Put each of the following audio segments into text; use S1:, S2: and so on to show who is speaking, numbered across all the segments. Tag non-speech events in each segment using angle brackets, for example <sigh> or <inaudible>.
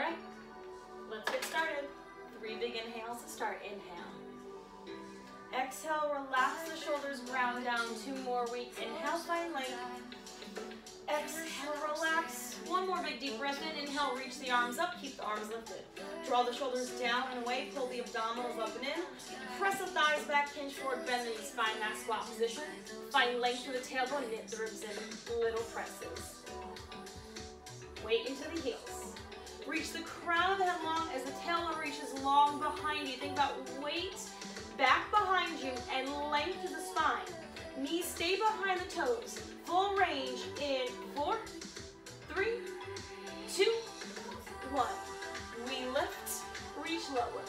S1: right, let's get started. Three big inhales to start. Inhale. Exhale, relax the shoulders, ground down. Two more weeks. Inhale, find length. Exhale, relax. One more big deep breath in. Inhale, reach the arms up. Keep the arms lifted. Draw the shoulders down and away. Pull the abdominals up and in. Press the thighs back, hinge forward, bend the knees. Find that squat position. Find length through the tailbone. Knit the ribs in. Little presses. Weight into the heels. Reach the crown of the head long as the tailbone reaches long behind you. Think about weight back behind you and length to the spine. Knees stay behind the toes. Full range in four, three, two, one. We lift, reach lower.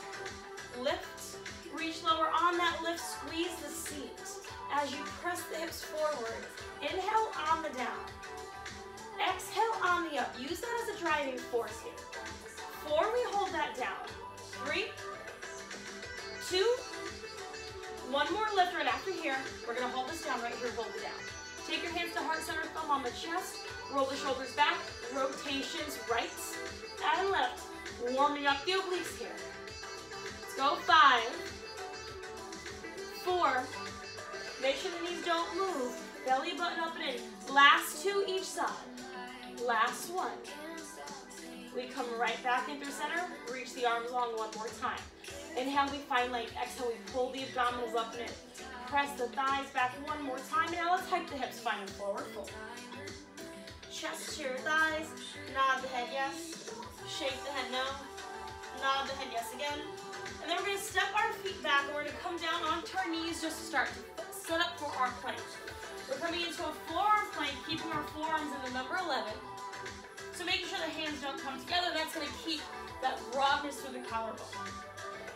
S1: Lift, reach lower. On that lift, squeeze the seat as you press the hips forward. Inhale on the down. Exhale on the up. Use that as a driving force here. Four, we hold that down. Three, two, one more lift right after here. We're gonna hold this down right here, hold it down. Take your hands to heart center, thumb on the chest. Roll the shoulders back. Rotations right and left. Warming up the obliques here. Let's go. Five, four. Make sure the knees don't move. Belly button up and in. Last two each side. Last one. We come right back in into center. Reach the arms long one more time. Inhale, we find length. Exhale, we pull the abdominals up and in. Press the thighs back one more time. Now let's hike the hips, finding forward fold. Chest to your thighs. Nod the head yes. Shake the head no. Nod the head yes again. And then we're going to step our feet back and we're going to come down onto our knees just to start to set up for our plank. We're coming into a forearm plank, keeping our forearms in the number 11. So making sure the hands don't come together, that's going to keep that broadness through the collarbone.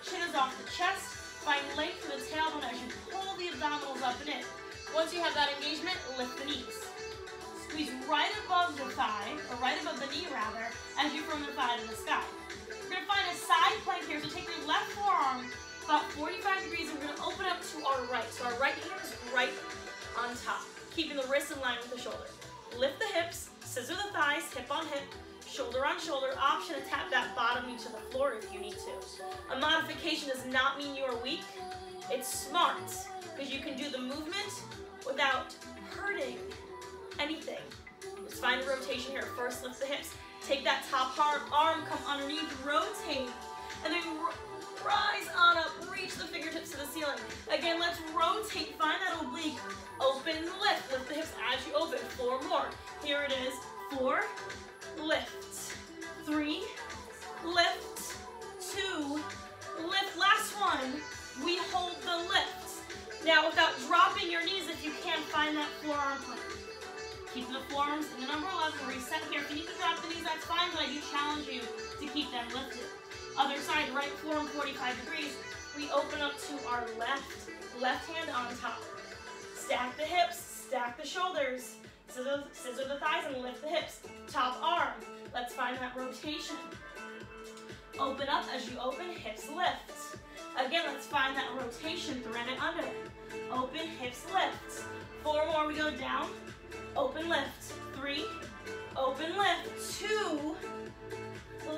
S1: Chin is off the chest. Find length to the tailbone as you pull the abdominals up and in. Once you have that engagement, lift the knees. Squeeze right above the thigh, or right above the knee rather, as you from the thigh to the sky. We're gonna find a side plank here, so take your left forearm about 45 degrees and we're gonna open up to our right. So our right hand is right on top, keeping the wrist in line with the shoulder. Lift the hips, scissor the thighs, hip on hip, shoulder on shoulder. Option to tap that bottom knee to the floor if you need to. A modification does not mean you are weak. It's smart because you can do the movement without hurting anything. Let's find the rotation here. First, lift the hips. Take that top arm, arm come underneath, rotate, and then rise on reach the fingertips to the ceiling. Again, let's rotate, find that oblique, open, lift, lift the hips as you open. Four more. Here it is, four, lift, three, lift, two, lift. Last one, we hold the lift. Now, without dropping your knees, if you can't find that forearm plank. Keep the forearms in the number 11. Reset here. If you need to drop the knees, that's fine, but I do challenge you to keep them lifted. Other side, right forearm 45 degrees. We open up to our left, left hand on top. Stack the hips, stack the shoulders. Scissor, scissor the thighs and lift the hips. Top arm. Let's find that rotation. Open up as you open, hips lift. Again, let's find that rotation, thread it under. Open, hips lift. Four more, we go down. Open, lift. Three, open, lift. Two,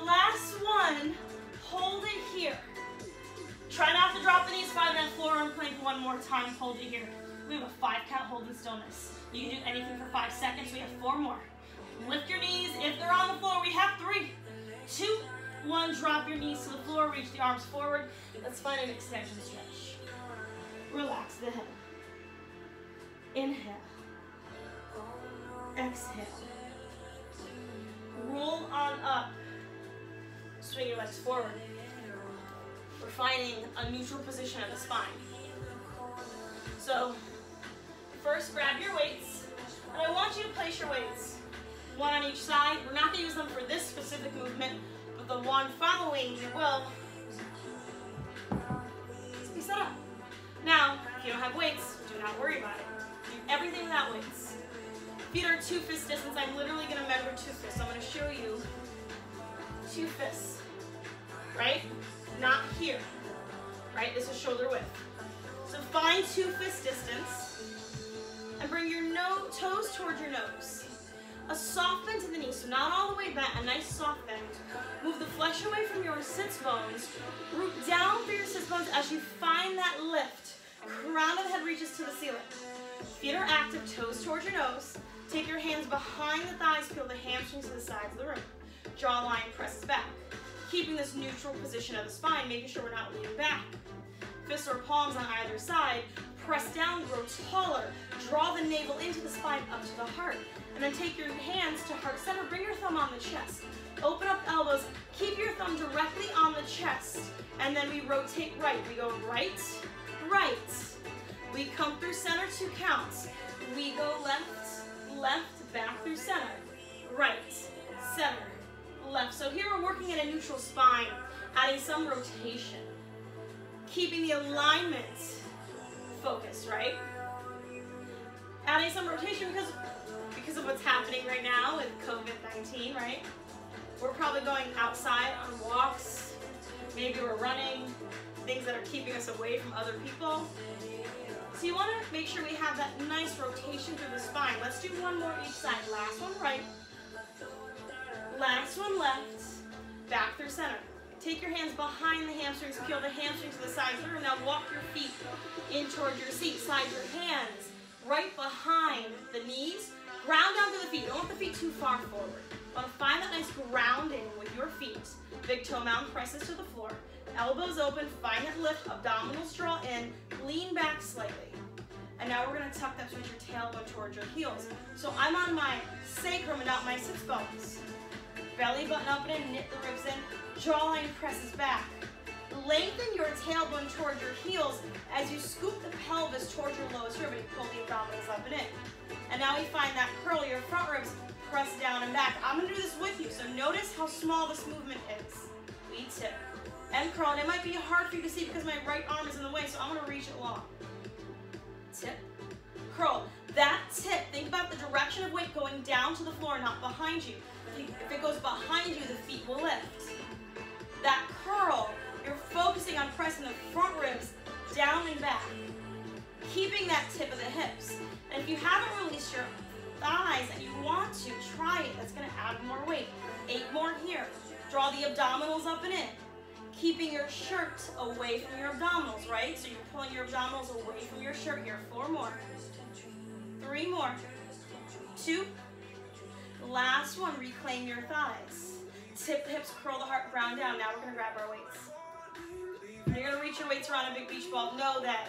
S1: last one. Hold it here. Try not to drop the knees, find that forearm plank one more time. Hold it here. We have a five count hold in stillness. You can do anything for five seconds. We have four more. Lift your knees. If they're on the floor, we have three, two, one. Drop your knees to the floor. Reach the arms forward. Let's find an extension stretch. Relax the head. Inhale. Exhale. Roll on up. Swing your legs forward. We're finding a neutral position of the spine. So, first grab your weights, and I want you to place your weights. One on each side. We're not going to use them for this specific movement, but the one following you will. Let's Be set up. Now, if you don't have weights, do not worry about it. Do everything without weights. Feet are two fist distance. I'm literally going to measure two fists. I'm going to show you two fists, right? Not here, right? This is shoulder width. So find two fist distance and bring your no toes towards your nose. A soft bend to the knee, so not all the way bent, a nice soft bend. Move the flesh away from your sits bones. Root down through your sits bones as you find that lift. Crown of the head reaches to the ceiling. Feet are active, toes towards your nose. Take your hands behind the thighs, peel the hamstrings to the sides of the room. Jawline presses back. Keeping this neutral position of the spine, making sure we're not leaning back. Fists or palms on either side. Press down, grow taller. Draw the navel into the spine, up to the heart. And then take your hands to heart center. Bring your thumb on the chest. Open up elbows. Keep your thumb directly on the chest. And then we rotate right. We go right, right. We come through center two counts. We go left, left, back through center. Right, center, left. So here we're working in a neutral spine, adding some rotation. Keeping the alignment focused, right? Adding some rotation because, because of what's happening right now with COVID-19, right? We're probably going outside on walks. Maybe we're running, things that are keeping us away from other people. So you want to make sure we have that nice rotation through the spine. Let's do one more each side. Last one right. Last one left. Back through center. Take your hands behind the hamstrings. Peel the hamstrings to the sides of the room. Now walk your feet in towards your seat. Slide your hands right behind the knees. Ground down to the feet. Don't want the feet too far forward. Want to find that nice grounding with your feet. Big toe mound presses to the floor. Elbows open, find that lift, abdominals draw in, lean back slightly. And now we're gonna tuck that towards your tailbone towards your heels. So I'm on my sacrum and not my sits bones. Belly button up and knit the ribs in, jawline presses back. Lengthen your tailbone towards your heels as you scoop the pelvis towards your lowest rib and pull the abdominals up and in. And now we find that curl, your front ribs press down and back. I'm gonna do this with you, so notice how small this movement is. We tip and curl, and it might be hard for you to see because my right arm is in the way, so I'm gonna reach it long. Tip, curl. That tip, think about the direction of weight going down to the floor, not behind you. If it goes behind you, the feet will lift. That curl, you're focusing on pressing the front ribs down and back. Keeping that tip of the hips. And if you haven't released your thighs and you want to, try it. That's gonna add more weight. Eight more here. Draw the abdominals up and in keeping your shirt away from your abdominals, right? So you're pulling your abdominals away from your shirt here. Four more. Three more. Two. Last one, reclaim your thighs. Tip the hips, curl the heart, ground down. Now we're gonna grab our weights. You're gonna reach your weights around a big beach ball. Know that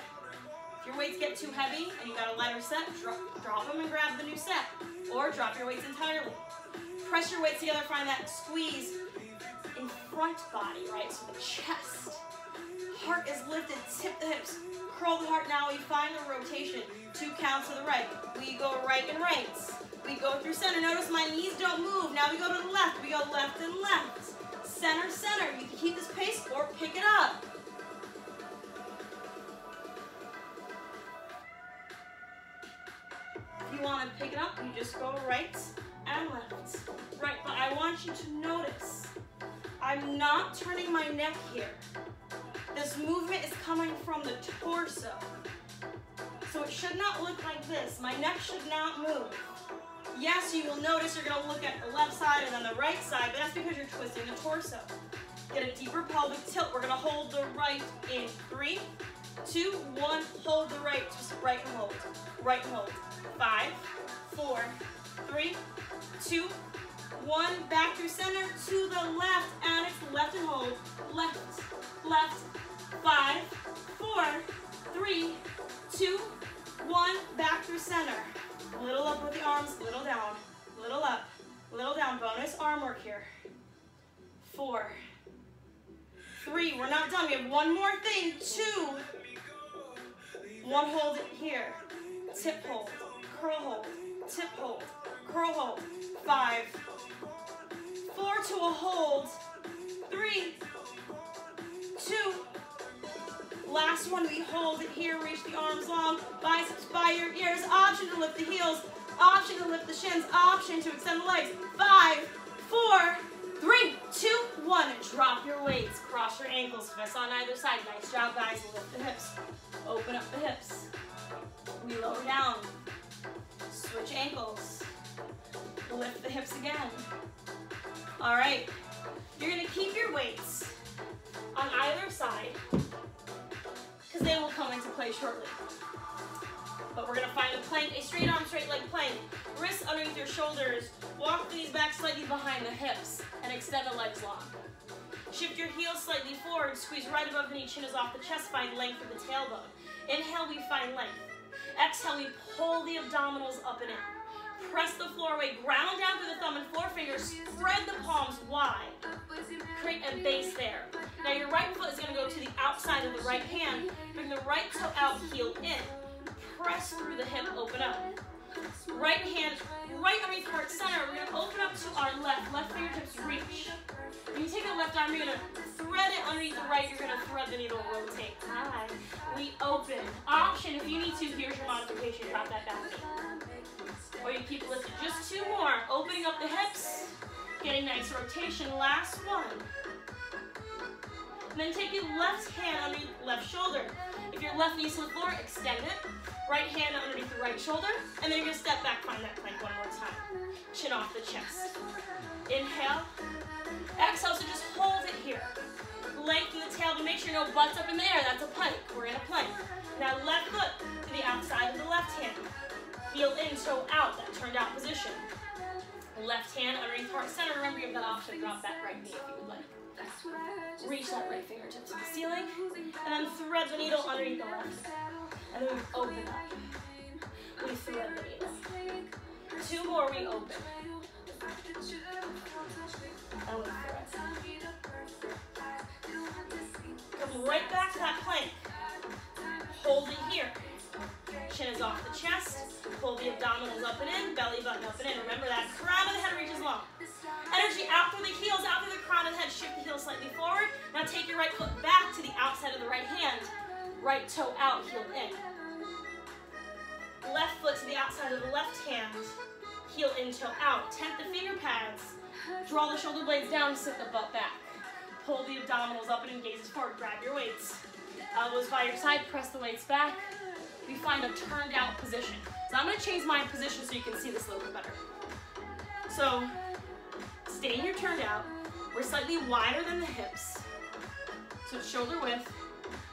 S1: if your weights get too heavy and you got a lighter set, drop, drop them and grab the new set. Or drop your weights entirely. Press your weights together, find that squeeze in front body, right? So the chest. Heart is lifted, tip the hips, curl the heart. Now we find the rotation. Two counts to the right. We go right and right. We go through center. Notice my knees don't move. Now we go to the left. We go left and left. Center, center. You can keep this pace or pick it up. If you want to pick it up, you just go right and left. Right, but I want you to notice I'm not turning my neck here. This movement is coming from the torso. So it should not look like this. My neck should not move. Yes, you will notice you're gonna look at the left side and then the right side, but that's because you're twisting the torso. Get a deeper pelvic tilt. We're gonna hold the right in three, two, one, hold the right, just right and hold, right and hold. Five, four, three, two, one, back through center, to the left, and it's left and hold. Left, left, five, four, three, two, one, back through center. Little up with the arms, little down, little up, little down. Bonus arm work here. Four, three, we're not done. We have one more thing, two, one hold it here. Tip hold, curl hold, tip hold, curl hold. Five, four to a hold, three, two, last one, we hold it here, reach the arms long, biceps by your ears, option to lift the heels, option to lift the shins, option to extend the legs, five, four, three, two, one, drop your weights, cross your ankles, fists on either side, nice job guys, lift the hips, open up the hips, we lower down, switch ankles, lift the hips again, all right. You're gonna keep your weights on either side they will come into play shortly. But we're gonna find a plank, a straight arm, straight leg plank. Wrists underneath your shoulders. Walk these back slightly behind the hips and extend the legs long. Shift your heels slightly forward, squeeze right above the knee, chin is off the chest, find length of the tailbone. Inhale, we find length. Exhale, we pull the abdominals up and in. Press the floor away, ground down through the thumb and forefinger. spread the palms wide. Create a base there. Now your right foot is gonna go to the outside of the right hand. Bring the right toe out, heel in. Press through the hip, open up. Right hand, right underneath heart center. We're gonna open up to our left. Left fingertips reach. When you take the left arm, you're gonna thread it underneath the right. You're gonna thread the needle, rotate. We open. Option, if you need to, here's your modification. Drop that back. Or you keep lifted. Just two more. Opening up the hips. Getting nice rotation. Last one. And then take your left hand underneath left shoulder. If your left knee's to the floor, extend it. Right hand underneath the right shoulder. And then you're gonna step back, find that plank one more time. Chin off the chest. Inhale. Exhale, so just hold it here. Lengthen the tail to make sure no butt's up in the air. That's a plank. We're in a plank. Now left foot to the outside of the left hand. Heel in, toe out, that turned out position. Left hand underneath heart center. Remember you have that option to drop that right knee if you would like. Reach that right fingertip to the ceiling. And then thread the needle underneath the left. And then we open up. We thread the needle. Two more, we open. And we thread. Come right back to that plank. Hold it here. Chin is off the chest. Pull the abdominals up and in, belly button up and in. Remember that crown of the head reaches long. Energy out through the heels, out through the crown of the head. Shift the heels slightly forward. Now take your right foot back to the outside of the right hand. Right toe out, heel in. Left foot to the outside of the left hand. Heel in, toe out. Temp the finger pads. Draw the shoulder blades down, sit the butt back. Pull the abdominals up and engage forward. Grab your weights. Elbows by your side, press the weights back. We find a turned out position. So I'm gonna change my position so you can see this a little bit better. So stay in your turned out. We're slightly wider than the hips. So it's shoulder width.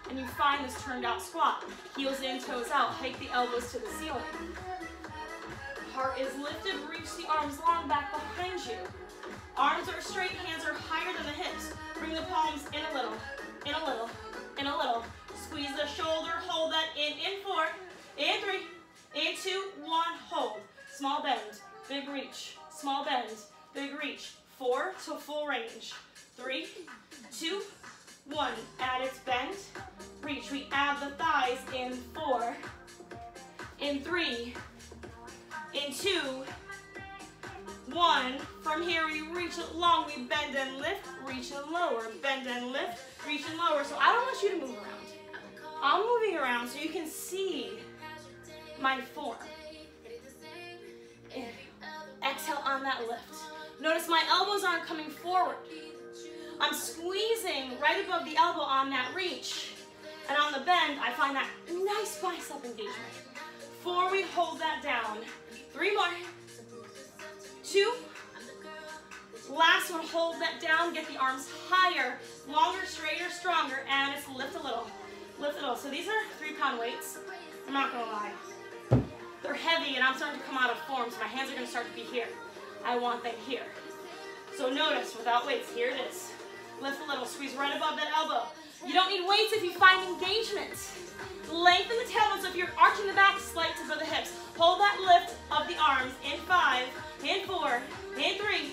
S1: And you find this turned out squat. Heels in, toes out. Hike the elbows to the ceiling. Heart is lifted. Reach the arms long back behind you. Arms are straight, hands are higher than the hips. Bring the palms in a little, in a little, in a little. Squeeze the shoulder, hold that in, in four, in three, in two, one, hold. Small bend, big reach, small bend, big reach. Four to full range. Three, two, one. Add its bend, reach. We add the thighs in four, in three, in two, one. From here, we reach it long. We bend and lift, reach and lower. Bend and lift, reach and lower. So I don't want you to move around. I'm moving around so you can see my form. Exhale on that lift. Notice my elbows aren't coming forward. I'm squeezing right above the elbow on that reach. And on the bend, I find that nice bicep engagement. Four, we hold that down. Three more. Two. Last one, hold that down, get the arms higher, longer, straighter, stronger, and it's lift a little, lift it all. So these are three pound weights. I'm not gonna lie. They're heavy and I'm starting to come out of form, so my hands are gonna start to be here. I want them here. So notice, without weights, here it is. Lift a little, squeeze right above that elbow. You don't need weights if you find engagement. Lengthen the tailbone, so if you're arching the back, slight tip of the hips. Hold that lift of the arms in five, in four, in three,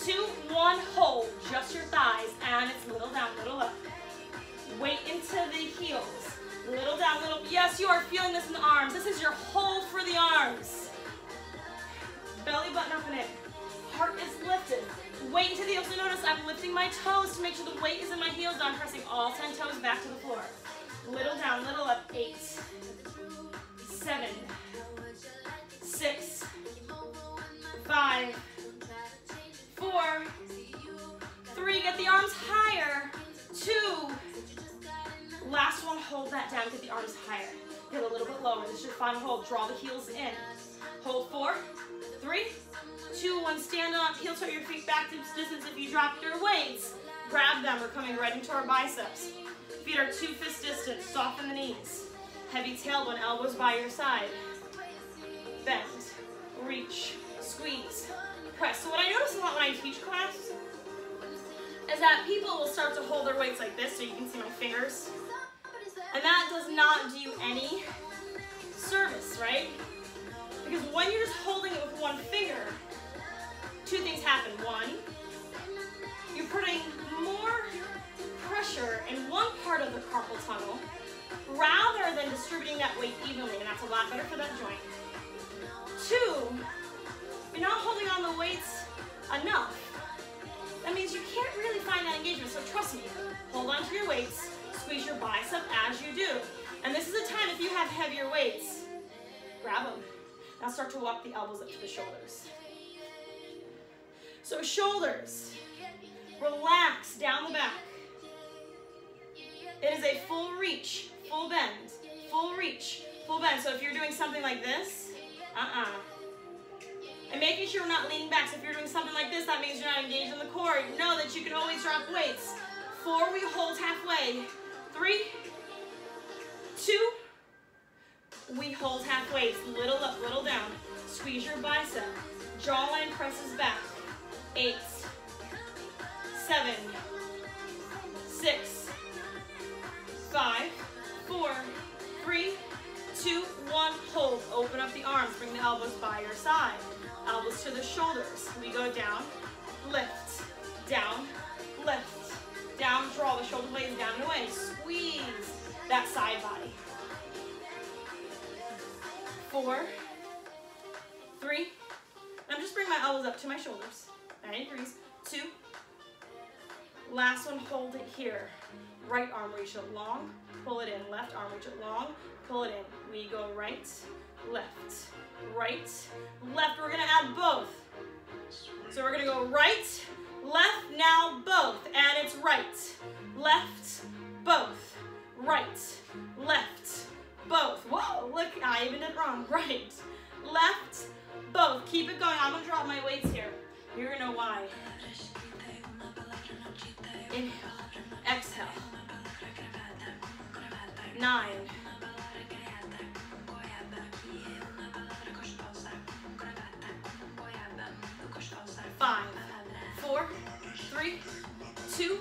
S1: two, one, hold. Just your thighs, and it's little down, little up. Weight into the heels. Little down, little, up. yes, you are feeling this in the arms. This is your hold for the arms. Belly button up and in. Heart is lifted. Weight into the heels. Notice I'm lifting my toes to make sure the weight is in my heels. I'm pressing all 10 toes back to the floor. Little down, little up. Eight, seven, six, five, four, three. Get the arms higher. Two. Last one, hold that down. Get the arms higher. Get a little bit lower. This is your final hold. Draw the heels in. Hold four, three, two, one, stand up, heel toe your feet back to distance. If you drop your weights, grab them. We're coming right into our biceps. Feet are two fist distance, soften the knees. Heavy tailbone, elbows by your side. Bend, reach, squeeze, press. So what I notice a lot when I teach class is that people will start to hold their weights like this so you can see my fingers. And that does not do any service, right? Because when you're just holding it with one finger, two things happen. One, you're putting more pressure in one part of the carpal tunnel rather than distributing that weight evenly, and that's a lot better for that joint. Two, you're not holding on the weights enough. That means you can't really find that engagement, so trust me, hold on to your weights, squeeze your bicep as you do. And this is a time if you have heavier weights, grab them. Now start to walk the elbows up to the shoulders. So shoulders, relax down the back. It is a full reach, full bend, full reach, full bend. So if you're doing something like this, uh-uh. And making sure we're not leaning back. So if you're doing something like this, that means you're not engaged in the core. Know that you can always drop weights. Four, we hold halfway. Three, two, we hold halfway. Little up, little down. Squeeze your bicep. Jawline presses back. Eight, seven, six, five, four, three, two, one. Hold. Open up the arms. Bring the elbows by your side. Elbows to the shoulders. We go down, lift, down, lift, down. Draw the shoulder blades down and away. Squeeze that side body. Four, three. I'm just bringing my elbows up to my shoulders. 90 degrees. Two. Last one, hold it here. Right arm, reach it long, pull it in. Left arm, reach it long, pull it in. We go right, left, right, left. We're gonna add both. So we're gonna go right, left, now both. And it's right, left, both. Right, left, both. Whoa, look, I even did wrong. <laughs> Right, left, both. Keep it going. I'm gonna drop my weights here. You're gonna know why. Inhale, exhale. Nine. Five, four, three, two,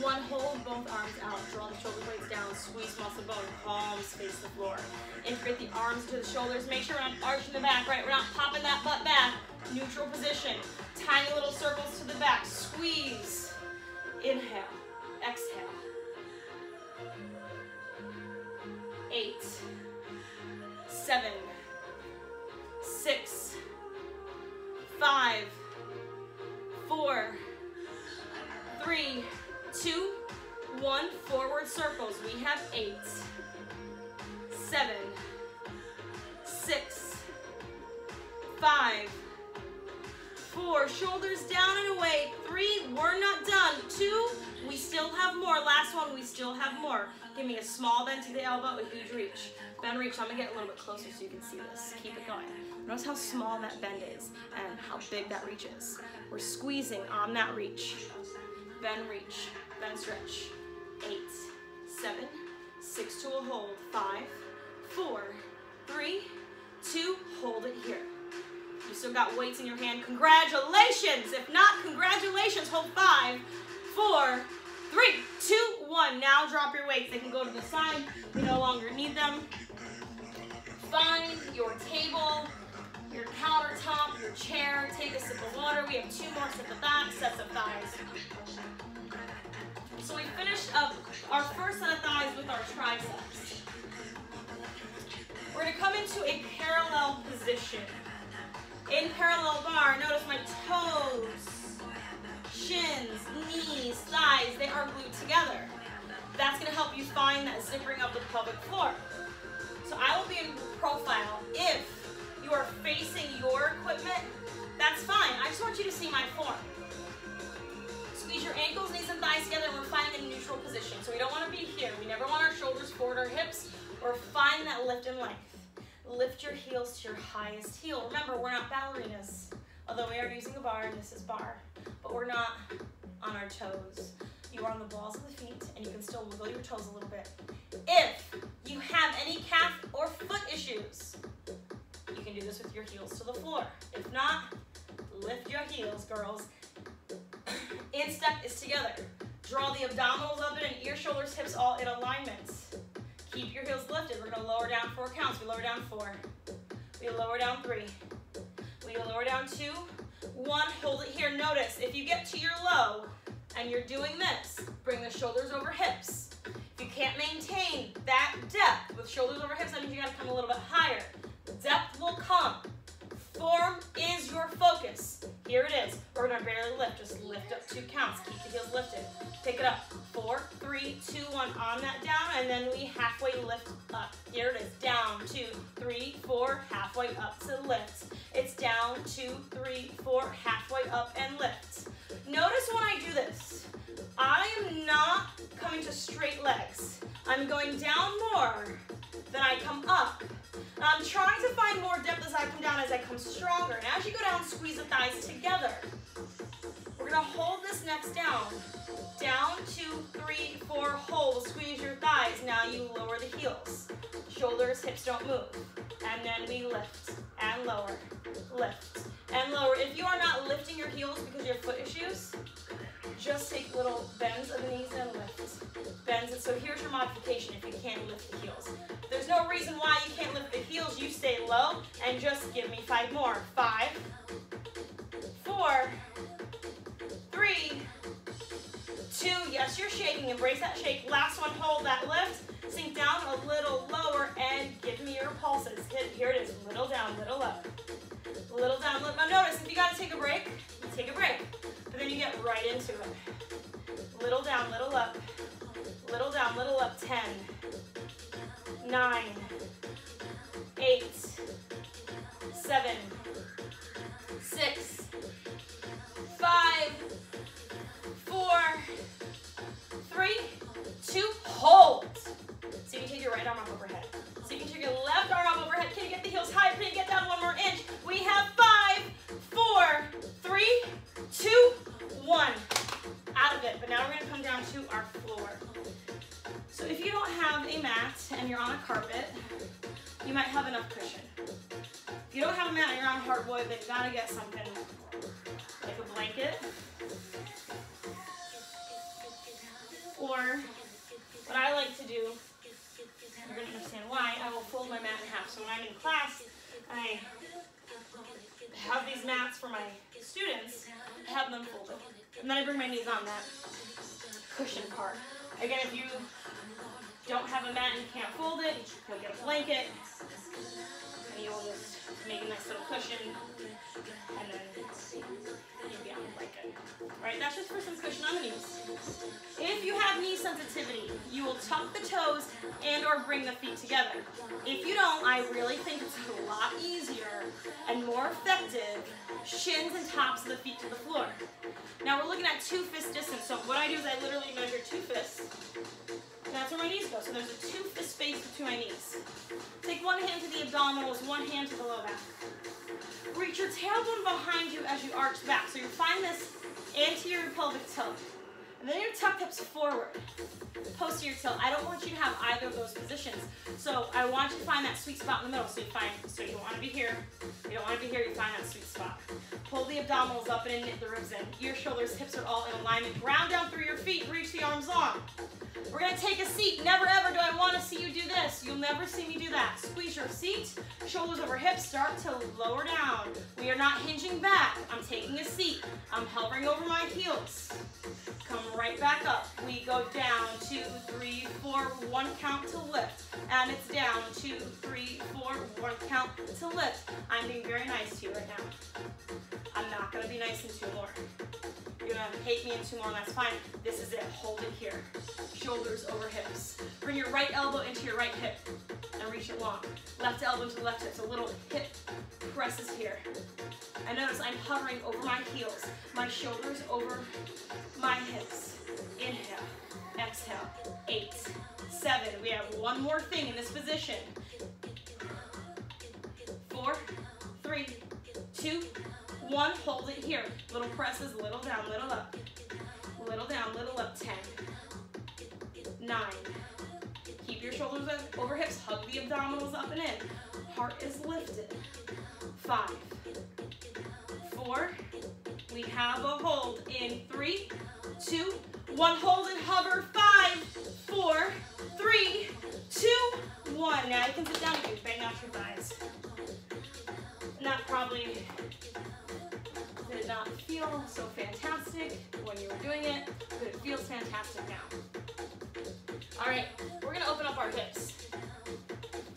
S1: one. Hold both arms out. Draw the shoulder blades down. Squeeze muscle bone. Palms face the floor. Integrate the arms to the shoulders. Make sure we're not arching the back, right? We're not popping that butt back. Neutral position. Tiny little circles to the back. Squeeze. Inhale. Exhale. Eight. Seven. Six. Five. Four. Three. Two. One. Forward circles. We have eight. Seven. Six. Five four, shoulders down and away. Three, we're not done. Two, we still have more. Last one, we still have more. Give me a small bend to the elbow, a huge reach. Bend reach, I'm gonna get a little bit closer so you can see this. Keep it going. Notice how small that bend is and how big that reach is. We're squeezing on that reach. Bend reach, bend stretch. Eight, seven, six to a hold. Five, four, three, two, hold it here. You still got weights in your hand. Congratulations. If not, congratulations. Hold five, four, three, two, one. Now drop your weights. They can go to the side. We no longer need them. Find your table, your countertop, your chair. Take a sip of water. We have two more sets of thighs, sets of thighs. So we finished up our first set of thighs with our triceps. We're going to come into a parallel position. In parallel bar, notice my toes, shins, knees, thighs, they are glued together. That's gonna help you find that zippering of the pelvic floor. So I will be in profile. If you are facing your equipment, that's fine. I just want you to see my form. Squeeze your ankles, knees, and thighs together, we're finding a neutral position. So we don't wanna be here. We never want our shoulders forward our hips, or find that lift and length. Lift your heels to your highest heel. Remember, we're not ballerinas. Although we are using a bar and this is barre, but we're not on our toes. You are on the balls of the feet and you can still wiggle your toes a little bit. If you have any calf or foot issues, you can do this with your heels to the floor. If not, lift your heels, girls. <coughs> Instep is together. Draw the abdominals up and ear, shoulders, hips all in alignment. Keep your heels lifted. We're gonna lower down four counts. We lower down four. We lower down three. We lower down two, one, hold it here. Notice, if you get to your low and you're doing this, bring the shoulders over hips. If you can't maintain that depth with shoulders over hips, that means you gotta come a little bit higher. Depth will come. Form is your focus. Here it is. We're gonna barely lift. Just lift up two counts. Keep the heels lifted. Pick it up. Four, three, two, one. On that down, and then we halfway lift up. Here it is. Down, two, three, four. Halfway up to lift. It's down, two, three, four. Halfway up and lift. Notice when I do this, I am not coming to straight legs. I'm going down more than I come up. I'm trying to as I come stronger. And as you go down, squeeze the thighs together. We're gonna hold this next down. Down, two, three, four, hold. Squeeze your thighs. Now you lower the heels. Shoulders, hips don't move. And then we lift and lower, lift and lower. If you are not lifting your heels because you have foot issues, just take little bends of the knees and lift. Bends, and so here's your modification if you can't lift the heels. There's no reason why you can't lift the heels. You stay low and just give me five more. Five, four, three, two. Yes, you're shaking. Embrace that shake. Last one, hold that lift. Sink down a little lower and give me your pulses. Here it is. Little down, little up. Little down, little. Now notice, if you gotta take a break, take a break. But then you get right into it. Little down, little up. Little down, little up. Ten, nine, eight, seven, six, five, four, three, two, hold. So you can take your right arm up overhead. So you can take your left arm up overhead. Can you get the heels high? Can you get down one more inch? We have five, four, three, two, one. Out of it. But now we're going to come down to our floor. So if you don't have a mat and you're on a carpet, you might have enough cushion. If you don't have a mat and you're on hardwood, then you gotta get something like a blanket. Or what I like to do, you're gonna understand why, I will fold my mat in half. So when I'm in class, I have these mats for my students, have them folded. And then I bring my knees on that cushion part. Again, if you don't have a mat and can't fold it, you'll get a blanket, and you'll just make a nice little cushion, and then you'll be on the blanket. Right, that's just for some cushion on the knees. If you have knee sensitivity, you will tuck the toes and or bring the feet together. If you don't, I really think it's a lot easier and more effective shins and tops of the feet to the floor. Now we're looking at two fist distance. So what I do is I literally measure two fists. And that's where my knees go. So there's a two fist space between my knees. Take one hand to the abdominals, one hand to the low back. Reach your tailbone behind you as you arch back. So you find this anterior pelvic tilt. And then your tuck hips forward. Posterior tilt. I don't want you to have either of those positions. So I want you to find that sweet spot in the middle. So you find, so you don't want to be here. You don't want to be here. You find that sweet spot. Pull the abdominals up and knit the ribs in. Your shoulders, hips are all in alignment. Ground down through your feet. Reach the arms long. We're gonna take a seat. Never ever do I want to see you do this. You'll never see me do that. Squeeze your seat, shoulders over hips, start to lower down. We are not hinging back. I'm taking a seat. I'm hovering over my heels. Come right back up. We go down, two, three, four, one count to lift. And it's down, two, three, four, one count to lift. I'm being very nice to you right now. I'm not gonna be nice in two more. You're gonna hate me in two more, that's fine. This is it, hold it here. Shoulders over hips. Bring your right elbow into your right hip and reach it long. Left elbow to the left hip, so little hip presses here. And notice I'm hovering over my heels, my shoulders over my hips. Inhale, exhale, eight, seven. We have one more thing in this position. Four, three, two, One, hold it here. Little presses, little down, little up. Little down, little up, 10. Nine. Keep your shoulders over hips, hug the abdominals up and in. Heart is lifted. Five. Four. We have a hold in three, two, one. Hold and hover. Five, four, three, two, one. Now you can sit down if you bang out your thighs. And that probably not feel so fantastic when you were doing it, but it feels fantastic now. All right, we're gonna open up our hips.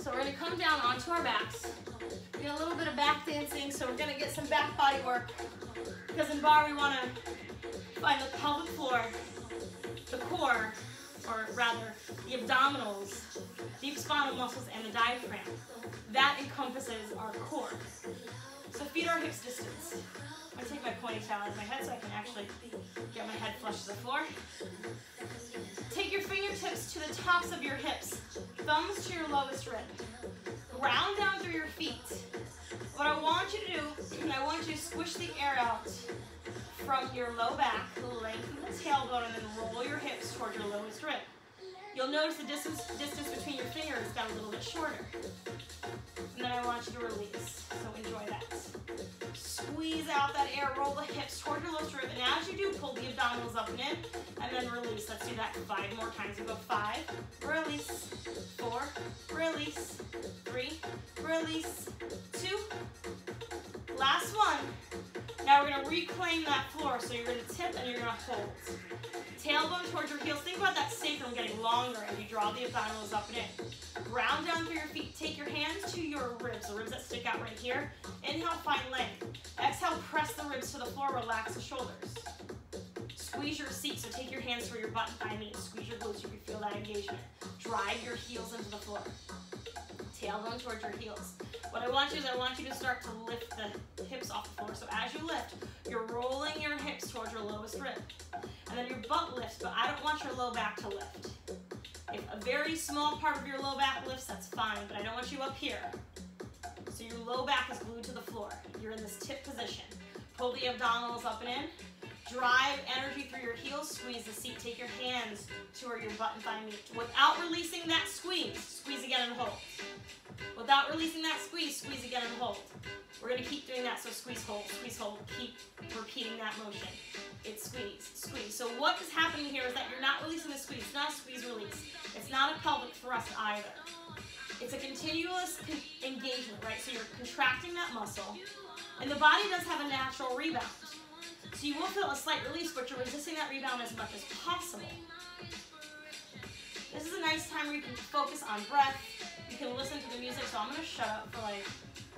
S1: So we're gonna come down onto our backs. Get a little bit of back dancing, so we're gonna get some back body work. Because in barre we wanna find the pelvic floor, the core, or rather the abdominals, deep spinal muscles, and the diaphragm. That encompasses our core. So feet are hips distance. I'm take my ponytail out of my head so I can actually get my head flush to the floor. Take your fingertips to the tops of your hips, thumbs to your lowest rib. Ground down through your feet. What I want you to do, <clears throat> I want you to squish the air out from your low back, lengthen the tailbone, and then roll your hips toward your lowest rib. You'll notice the distance, distance between your fingers got a little bit shorter. And then I want you to release, so enjoy that. Squeeze out that air, roll the hips toward your lowest rib, and as you do, pull the abdominals up and in, and then release. Let's do that five more times. We go five, release, four, release, three, release, two, last one. Now we're gonna reclaim that floor, so you're gonna tip and you're gonna hold. Heels. Think about that sacrum getting longer as you draw the abdominals up and in. Ground down through your feet. Take your hands to your ribs, the ribs that stick out right here. Inhale, find length. Exhale, press the ribs to the floor, relax the shoulders. Squeeze your seat, so take your hands where your butt and thigh. Squeeze your glutes, you can feel that engagement. Drive your heels into the floor. Tailbone towards your heels. What I want you is I want you to start to lift the hips off the floor. So as you lift, you're rolling your hips towards your lowest rib. And then your butt lifts, but I don't want your low back to lift. If a very small part of your low back lifts, that's fine, but I don't want you up here. So your low back is glued to the floor. You're in this tip position. Pull the abdominals up and in. Drive energy through your heels, squeeze the seat. Take your hands to where your butt and thigh meet. Without releasing that squeeze, squeeze again and hold. Without releasing that squeeze, squeeze again and hold. We're gonna keep doing that, so squeeze, hold, squeeze, hold. Keep repeating that motion. It's squeeze, squeeze. So what is happening here is that you're not releasing the squeeze. It's not a squeeze release. It's not a pelvic thrust either. It's a continuous con engagement, right? So you're contracting that muscle, and the body does have a natural rebound. So you will feel a slight release, but you're resisting that rebound as much as possible. This is a nice time where you can focus on breath. You can listen to the music, so I'm gonna shut up for like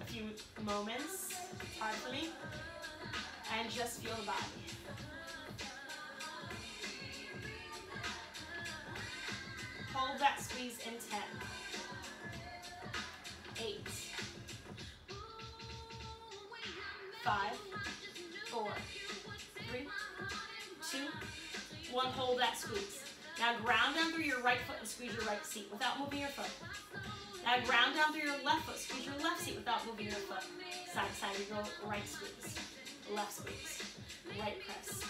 S1: a few moments, hard for me, and just feel the body. Hold that squeeze in 10, 8, 5, one. Hold that squeeze. Now ground down through your right foot and squeeze your right seat without moving your foot. Now ground down through your left foot, squeeze your left seat without moving your foot. Side to side, you go right squeeze, left squeeze, right press,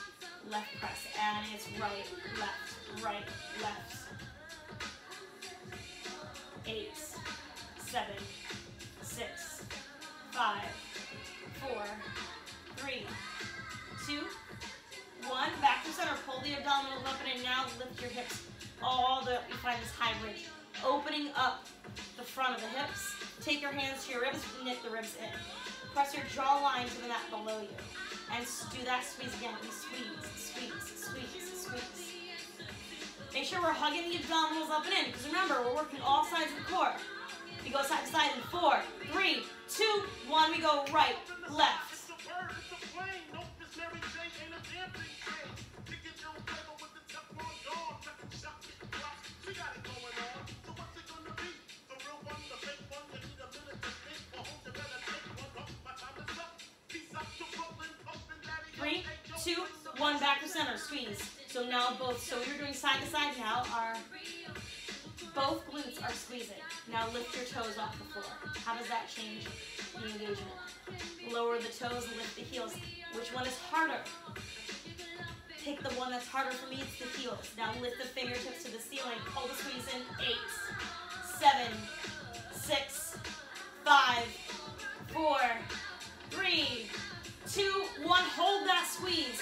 S1: left press, and it's right, left, right, left. Eight, seven, six, five, four, three, two, one. Back to center. Pull the abdominals up and. Now lift your hips all the. You find this high bridge. Opening up the front of the hips. Take your hands to your ribs. Knit the ribs in. Press your jawline to the mat below you. And do that squeeze again. We squeeze, squeeze, squeeze, squeeze. Make sure we're hugging the abdominals up and in. Because remember, we're working all sides of the core. We go side to side in four, three, two, one. We go right, left. Three, two, one, back to center, squeeze. So now both, so you're doing side to side now, our both glutes are squeezing. Now lift your toes off the floor. How does that change the engagement? Lower the toes, lift the heels. Which one is harder? Take the one that's harder for me, it's the heels. Now lift the fingertips to the ceiling. Hold the squeeze in. Eight, seven, six, five, four, three, two, one. Hold that squeeze.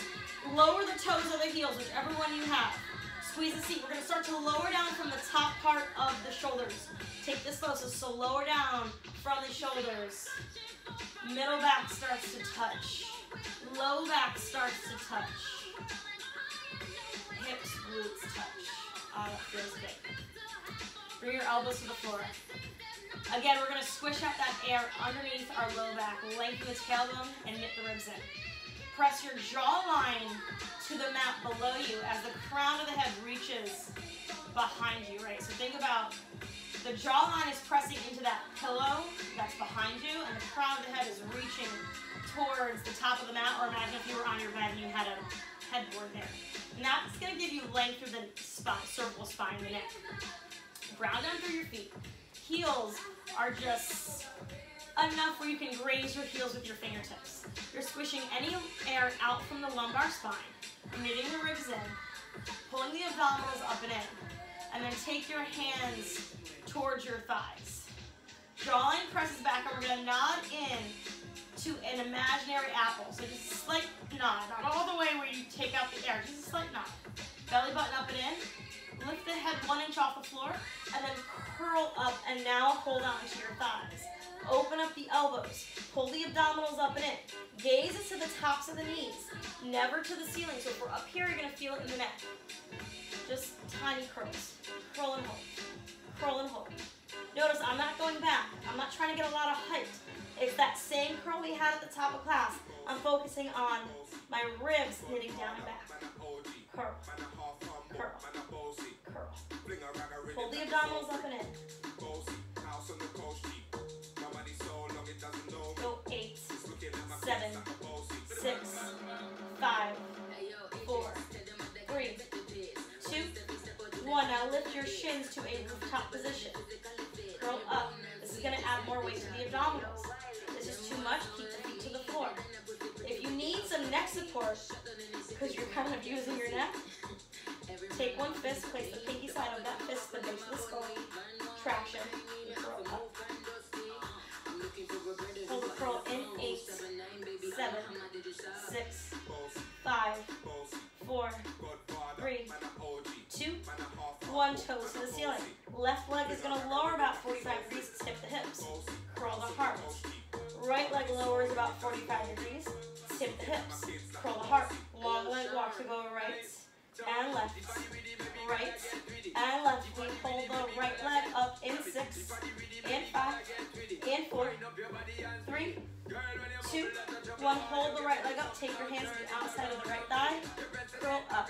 S1: Lower the toes of the heels, whichever one you have. Squeeze the seat. We're going to start to lower down from the top part of the shoulders. Take this slow, so, so lower down from the shoulders. Middle back starts to touch. Low back starts to touch. Hips, glutes touch. Uh, Feels good. Bring your elbows to the floor. Again, we're going to squish out that air underneath our low back. Lengthen the tailbone and knit the ribs in. Press your jawline to the mat below you as the crown of the head reaches behind you, right? So think about the jawline is pressing into that pillow that's behind you, and the crown of the head is reaching towards the top of the mat, or imagine if you were on your bed and you had a headboard there. That's gonna give you length through the spine, cervical spine, the neck. Ground down through your feet. Heels are just enough where you can graze your heels with your fingertips. You're squishing any air out from the lumbar spine, knitting the ribs in, pulling the abdominals up and in, and then take your hands towards your thighs. Jawline presses back, and we're gonna nod in to an imaginary apple. So just a slight nod, not all the way where you take out the air, just a slight nod. Belly button up and in. Lift the head one inch off the floor, and then curl up, and now hold on to your thighs. Open up the elbows. Pull the abdominals up and in. Gaze to the tops of the knees, never to the ceiling. So if we're up here, you're gonna feel it in the neck. Just tiny curls. Curl and hold. Curl and hold. Notice I'm not going back. I'm not trying to get a lot of height. It's that same curl we had at the top of class. I'm focusing on my ribs knitting down and back. Curl. Curl. Curl. Pull the abdominals up and in. Go eight, seven, six, five, four, three, two, one. Now lift your shins to a rooftop position. Curl up. This is going to add more weight to the abdominals. Because you're kind of using your neck, take one fist, place the pinky side of that fist the base of the skull. Traction. Curl the curl in eight, seven, six, five, four, three, two, one. Toes to the ceiling. Left leg is going to lower about 45 degrees. Tip the hips. Curl the heart. Right leg lowers about 45 degrees. Hips. Curl the heart. Long leg walk to go right and left. Right and left. We hold the right leg up in six, and five, and four, three, two, one. Hold the right leg up. Take your hands to the outside of the right thigh. Curl up.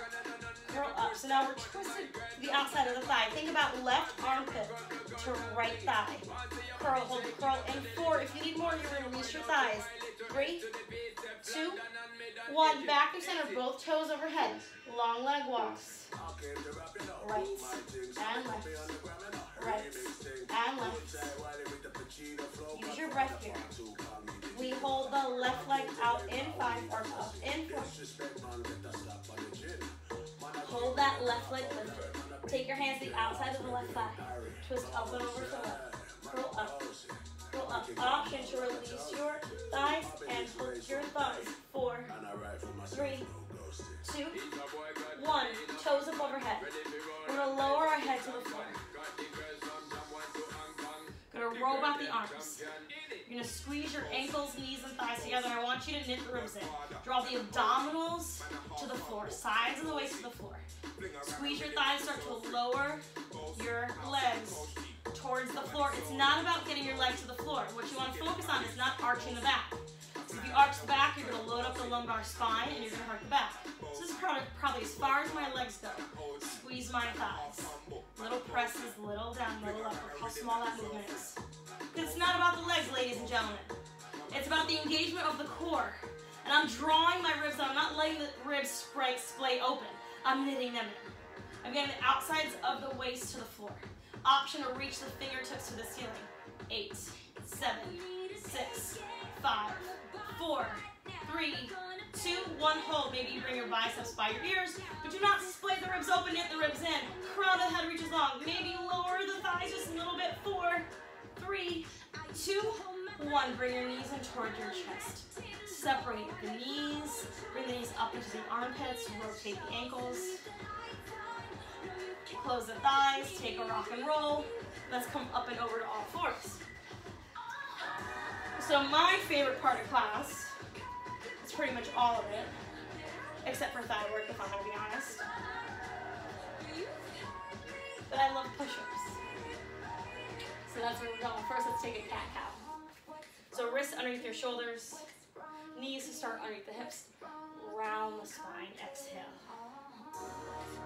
S1: Curl up. So now we're twisted to the outside of the thigh. Think about left armpit to right thigh. Curl, hold the curl, and four. If you need more, you release your thighs. Three, two, one. Back to center, both toes overhead. Long leg walks. Right and left. Right and left. Use your breath here. We hold the left leg out in five, or up in four. Hold that left leg lifted. Take your hands to the outside of the left thigh. Twist up and over to the left. Up. Curl up. Option to release your thighs and hold your thumbs. Four, three, two, one. Toes above up overhead. We're gonna lower our head to the floor. Gonna roll back the arms. You're gonna squeeze your ankles, knees, and thighs together. I want you to knit the ribs in. Draw the abdominals to the floor, sides of the waist to the floor. Squeeze your thighs, start to lower your legs towards the floor. It's not about getting your leg to the floor. What you want to focus on is not arching the back. So if you arch back, you're to load up the lumbar spine and you're to hurt the back. So this is probably, probably as far as my legs go. Squeeze my thighs. Little presses, little down, little up. Look how small that movement is. It's not about the legs, ladies and gentlemen. It's about the engagement of the core. And I'm drawing my ribs out. I'm not letting the ribs spray, splay open. I'm knitting them in. I'm getting the outsides of the waist to the floor. Option to reach the fingertips to the ceiling. Eight, seven, six, five, four, three, two, one. Hold. Maybe you bring your biceps by your ears, but do not split the ribs open, knit the ribs in. Crown of the head reaches long. Maybe lower the thighs just a little bit. Four, three, two, one. Bring your knees in towards your chest. Separate the knees. Bring the knees up into the armpits. Rotate the ankles. Close the thighs. Take a rock and roll. Let's come up and over to all fours. So my favorite part of class is pretty much all of it, except for thigh work, if I'm gonna be honest. But I love push-ups. So that's where we're going. First, let's take a cat-cow. So wrists underneath your shoulders, knees to start underneath the hips, round the spine, exhale.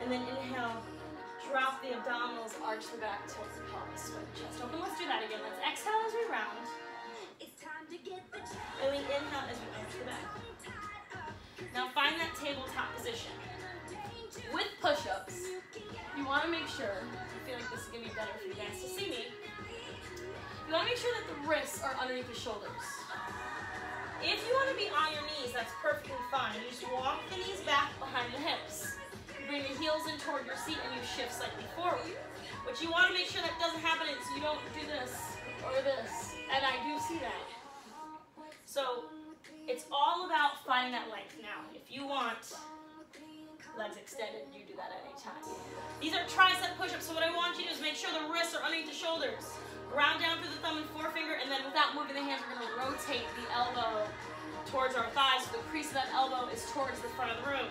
S1: And then inhale, drop the abdominals, arch the back towards the pelvis, the chest open. Let's do that again. Let's exhale as we round. And we inhale as we arch the back. Now find that tabletop position. With push-ups, you want to make sure, I feel like this is going to be better for you guys to see me, you want to make sure that the wrists are underneath the shoulders. If you want to be on your knees, that's perfectly fine. You just walk the knees back behind the hips. You bring the heels in toward your seat and you shift slightly forward. But you want to make sure that doesn't happen so you don't do this or this. And I do see that. So it's all about finding that length. Now, if you want legs extended, you do that at any time. These are tricep push-ups, so what I want you to do is make sure the wrists are underneath the shoulders. Ground down through the thumb and forefinger, and then without moving the hands, we're gonna rotate the elbow towards our thighs, so the crease of that elbow is towards the front of the room.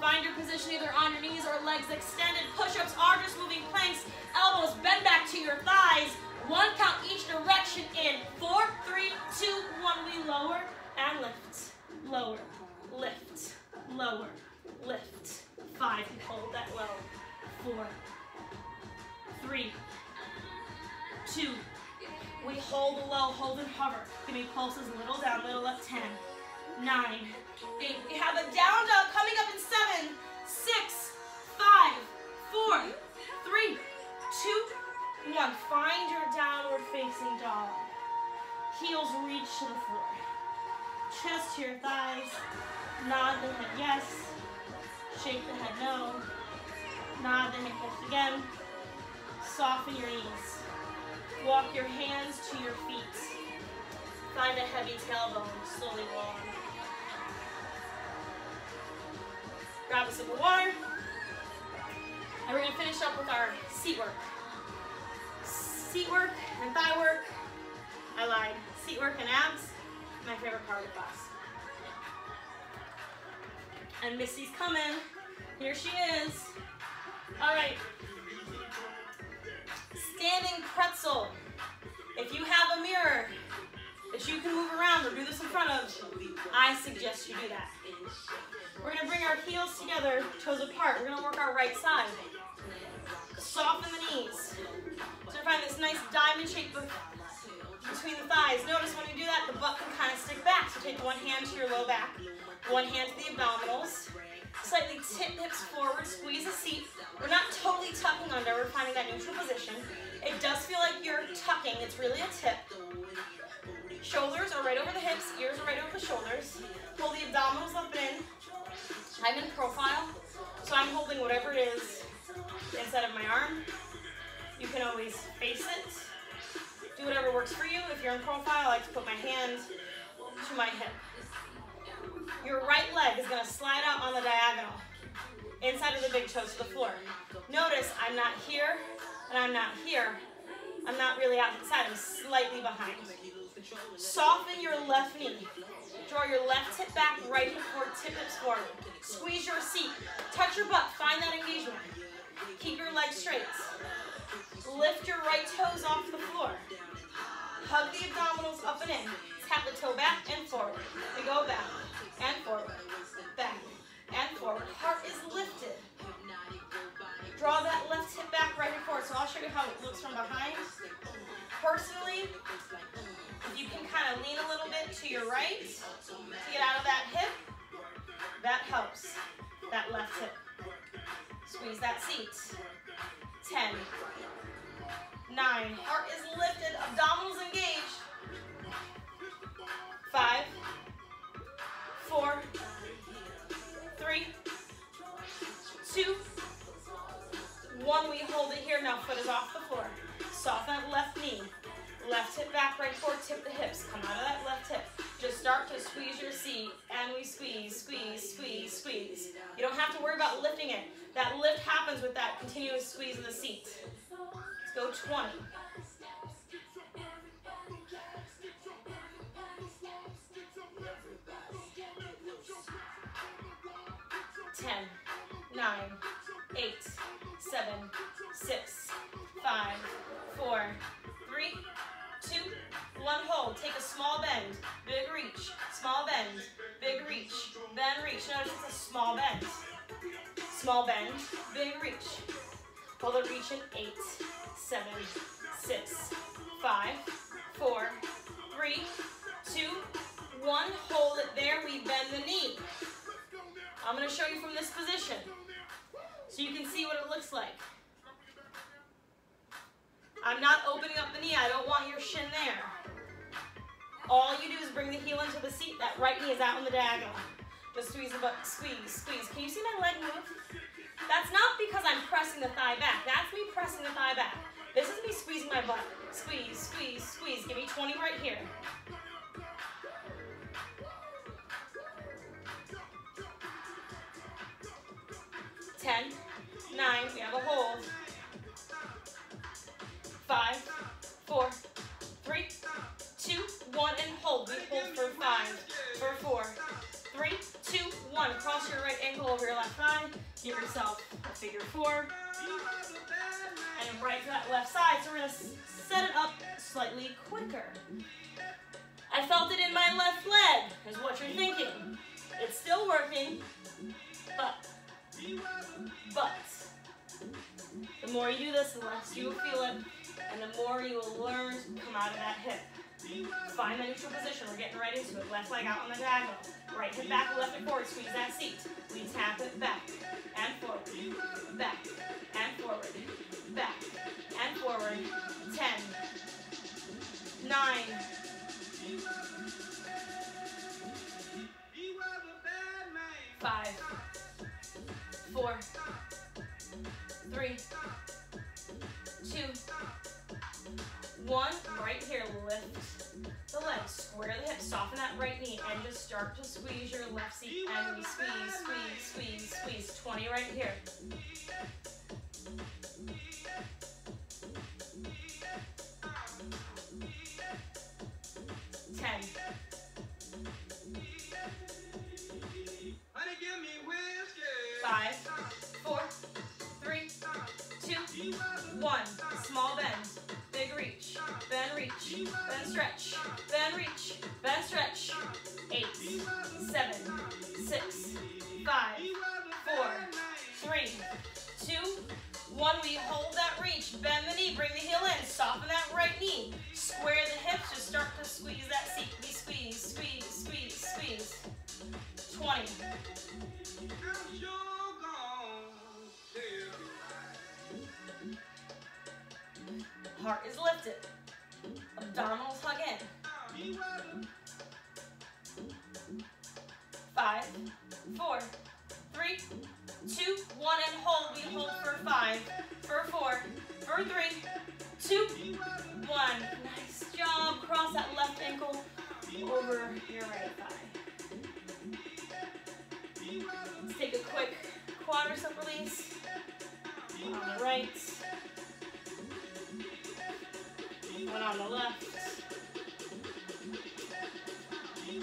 S1: Find your position either on your knees or legs extended. Push-ups are just moving planks. Elbows bend back to your thighs. One count each direction in. Four, three, two, one. We lower and lift. Lower, lift, lower, lift. Five, hold that low. Four, three, two. We hold low, hold and hover. Give me pulses, little down, little up, 10, nine, eight. We have a down dog coming up in seven, six, five, four, three, two, one. Find your downward facing dog. Heels reach to the floor. Chest to your thighs. Nod the head yes. Shake the head no. Nod the head yes again. Soften your knees. Walk your hands to your feet. Find a heavy tailbone, slowly roll on. Grab a sip of water. And we're gonna finish up with our seat work. Seat work and thigh work. I lied. Seat work and abs, my favorite part of the class. And Missy's coming. Here she is. All right. Standing pretzel. If you have a mirror that you can move around or do this in front of, I suggest you do that. We're gonna bring our heels together, toes apart. We're gonna work our right side. Soften the knees. Find this nice diamond shape between the thighs. Notice when you do that, the butt can kind of stick back. So take one hand to your low back, one hand to the abdominals. Slightly tip hips forward, squeeze the seat. We're not totally tucking under, we're finding that neutral position. It does feel like you're tucking, it's really a tip. Shoulders are right over the hips, ears are right over the shoulders. Pull the abdominals up in. I'm in profile, so I'm holding whatever it is inside of my arm. You can always face it. Do whatever works for you. If you're in profile, I like to put my hand to my hip. Your right leg is gonna slide out on the diagonal, inside of the big toes to the floor. Notice I'm not here, and I'm not here. I'm not really out the side, I'm slightly behind. Soften your left knee. Draw your left hip back, right hip forward, tip hips forward. Squeeze your seat. Touch your butt, find that engagement. Keep your legs straight. Lift your right toes off the floor. Hug the abdominals up and in. Tap the toe back and forward. We go back and forward, back and forward. Heart is lifted. Draw that left hip back, right and forward. So I'll show you how it looks from behind. Personally, you can kind of lean a little bit to your right to get out of that hip, that helps. That left hip. Squeeze that seat. 10, nine. Heart is lifted, abdominals engaged. Five, four, three, two, one. We hold it here. Now foot is off the floor. Soften that left knee. Left hip back, right forward, tip the hips. Come out of that left hip. Just start to squeeze your seat. And we squeeze, squeeze, squeeze, squeeze. You don't have to worry about lifting it. That lift happens with that continuous squeeze of the seat. Go 20. 10, 9, 8, 7, 6, 5, 4, 3, 2, 1. Hold. Take a small bend. Big reach. Small bend. Big reach. Bend, reach. Notice it's a small bend. Small bend. Big reach. In 8, 7, 6, 5, 4, 3, 2, 1. Hold it there. We bend the knee. I'm going to show you from this position so you can see what it looks like. I'm not opening up the knee. I don't want your shin there. All you do is bring the heel into the seat. That right knee is out on the diagonal. Just squeeze the butt, squeeze, squeeze. Can you see my leg move? That's not because I'm pressing the thigh back. That's me pressing the thigh back. This is me squeezing my butt. Squeeze, squeeze, squeeze. Give me 20 right here. 10, 9, we have a hold. 5, 4, 3, 2, 1, and hold. We hold for 5, for 4, 3, 2, 1. Cross your right ankle over your left thigh. Give yourself a figure 4. And right to that left side. So we're to set it up slightly quicker. I felt it in my left leg, is what you're thinking. It's still working, but but the more you do this, the less you will feel it, and the more you will learn to come out of that hip. Find the neutral position. We're getting right into it. Left leg out on the diagonal. Right hip back, left hip forward. Squeeze that seat. We tap it back and forward. Back 20 right here. Five, four, three, two, one, and hold. We hold for five, for four, for three, two, one. Nice job. Cross that left ankle over your right thigh. Let's take a quick quadricep release One on the right. One on the left.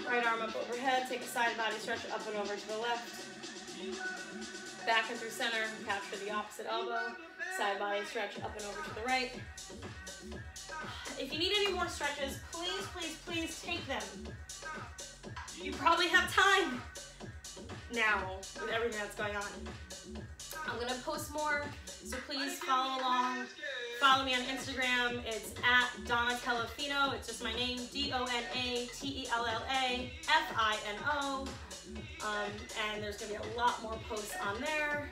S1: Right arm up overhead. Take a side body stretch up and over to the left. Back and through center. Capture the opposite elbow. Side body stretch up and over to the right. If you need any more stretches, please, please, please take them. You probably have time now with everything that's going on. I'm gonna post more, so please follow along. Follow me on Instagram. It's at Donatella It's just my name, D-O-N-A-T-E-L-L-A-F-I-N-O. Um, and there's gonna be a lot more posts on there.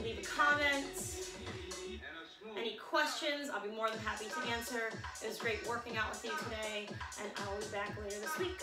S1: Leave a comment. Any questions? questions, I'll be more than happy to answer. It was great working out with you today, and I will be back later this week.